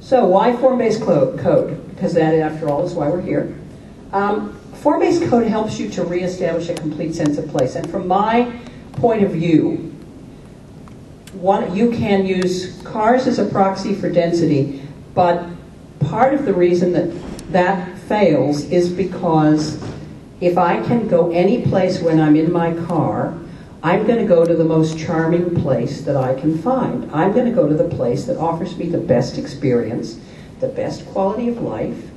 So why form-based code? Because that, after all, is why we're here. Um, form-based code helps you to reestablish a complete sense of place. And from my point of view, one, you can use cars as a proxy for density, but part of the reason that that fails is because if I can go any place when I'm in my car, I'm going to go to the most charming place that I can find. I'm going to go to the place that offers me the best experience, the best quality of life,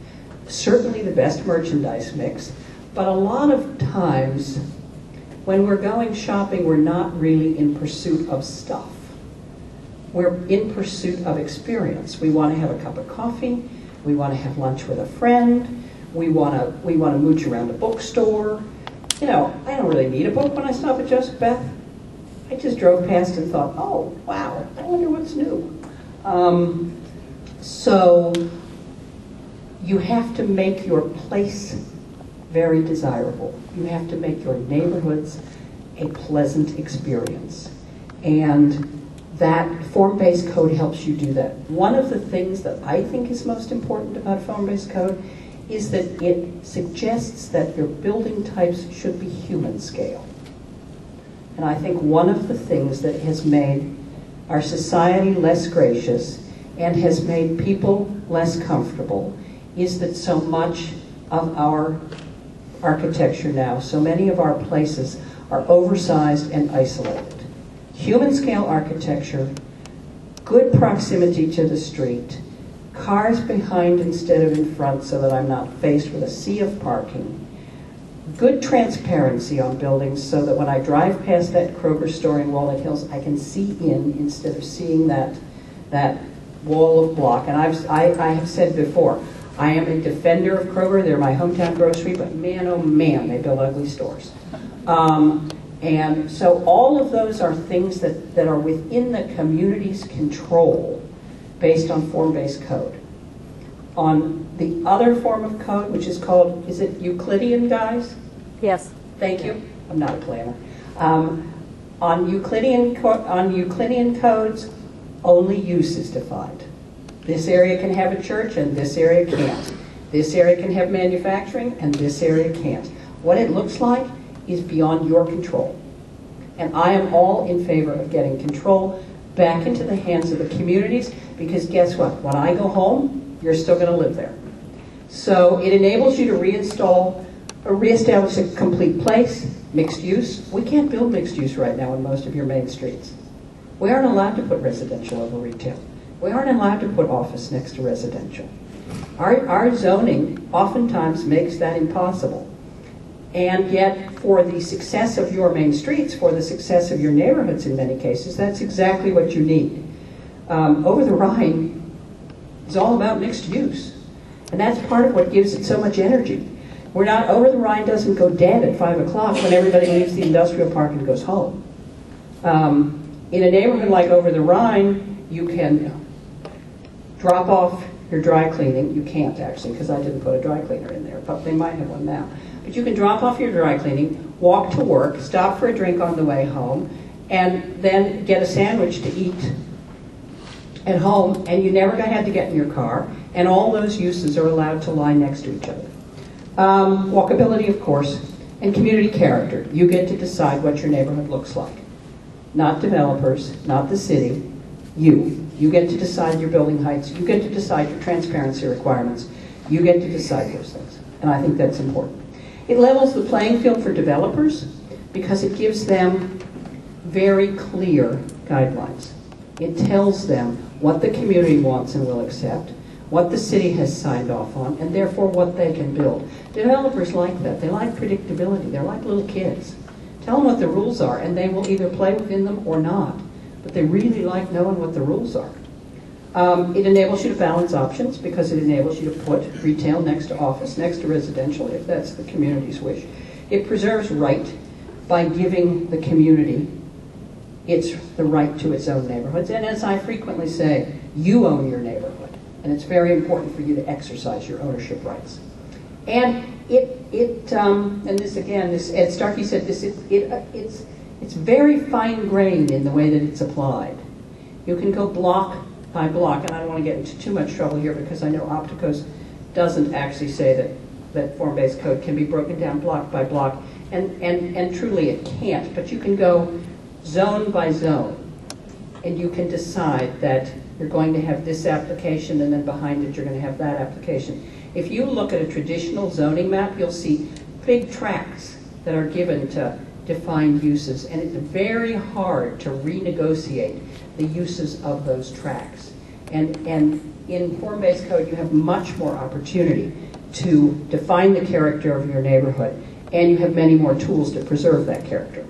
certainly the best merchandise mix. But a lot of times, when we're going shopping, we're not really in pursuit of stuff. We're in pursuit of experience. We want to have a cup of coffee. We want to have lunch with a friend. We want to we want to mooch around a bookstore. You know, I don't really need a book when I stop at Joseph Beth. I just drove past and thought, oh wow, I wonder what's new. Um, so you have to make your place very desirable. You have to make your neighborhoods a pleasant experience. And that form-based code helps you do that. One of the things that I think is most important about form-based code is that it suggests that your building types should be human scale. And I think one of the things that has made our society less gracious and has made people less comfortable is that so much of our architecture now, so many of our places are oversized and isolated. Human scale architecture, good proximity to the street, cars behind instead of in front so that I'm not faced with a sea of parking, good transparency on buildings so that when I drive past that Kroger store in Walnut Hills, I can see in instead of seeing that, that wall of block. And I've, I, I have said before, I am a defender of Kroger. They're my hometown grocery, but man, oh man, they build ugly stores. Um, and so all of those are things that, that are within the community's control based on form-based code. On the other form of code, which is called, is it Euclidean, guys? Yes. Thank you. I'm not a planner. Um, on Euclidean on Euclidean codes, only use is defined. This area can have a church and this area can't. This area can have manufacturing and this area can't. What it looks like is beyond your control. And I am all in favor of getting control back into the hands of the communities because guess what? When I go home, you're still going to live there. So it enables you to reinstall or reestablish a complete place, mixed use. We can't build mixed use right now in most of your main streets. We aren't allowed to put residential over retail. We aren't allowed to put office next to residential. Our, our zoning oftentimes makes that impossible. And yet, for the success of your main streets, for the success of your neighborhoods in many cases, that's exactly what you need. Um, over the Rhine is all about mixed use. And that's part of what gives it so much energy. We're not, over the Rhine doesn't go dead at 5 o'clock when everybody leaves the industrial park and goes home. Um, in a neighborhood like over the Rhine, you can drop off your dry cleaning. You can't actually, because I didn't put a dry cleaner in there, but they might have one now. But you can drop off your dry cleaning, walk to work, stop for a drink on the way home, and then get a sandwich to eat at home, and you never had to get in your car, and all those uses are allowed to lie next to each other. Um, walkability, of course, and community character. You get to decide what your neighborhood looks like. Not developers, not the city, you. You get to decide your building heights. You get to decide your transparency requirements. You get to decide those things. And I think that's important. It levels the playing field for developers because it gives them very clear guidelines. It tells them what the community wants and will accept, what the city has signed off on, and therefore what they can build. Developers like that. They like predictability. They're like little kids. Tell them what the rules are, and they will either play within them or not. But they really like knowing what the rules are. Um, it enables you to balance options because it enables you to put retail next to office, next to residential, if that's the community's wish. It preserves right by giving the community its the right to its own neighborhoods. And as I frequently say, you own your neighborhood, and it's very important for you to exercise your ownership rights. And it it um, and this again, this Ed Starkey said this. It, it uh, it's it's very fine grained in the way that it's applied. You can go block by block, and I don't want to get into too much trouble here because I know Opticos doesn't actually say that, that form-based code can be broken down block by block, and, and, and truly it can't, but you can go zone by zone, and you can decide that you're going to have this application, and then behind it, you're going to have that application. If you look at a traditional zoning map, you'll see big tracks that are given to defined uses, and it's very hard to renegotiate the uses of those tracks. And, and in form-based code, you have much more opportunity to define the character of your neighborhood, and you have many more tools to preserve that character.